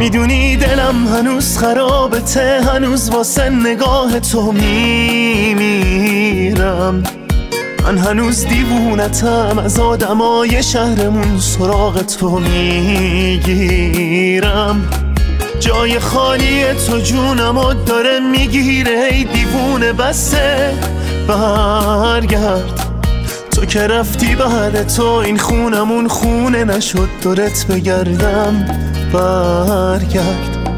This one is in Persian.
می‌دونی دلم هنوز خرابته هنوز واسه نگاه تو میمیرم. من هنوز دیوونتم از آدمای شهرمون سراغ تو می‌گیرم. جای خالی تو جونم و داره می‌گیره ای دیوونه بسه برگرد. تو که رفتی بعد تو این خونمون خونه نشد دورت بگردم. برگرد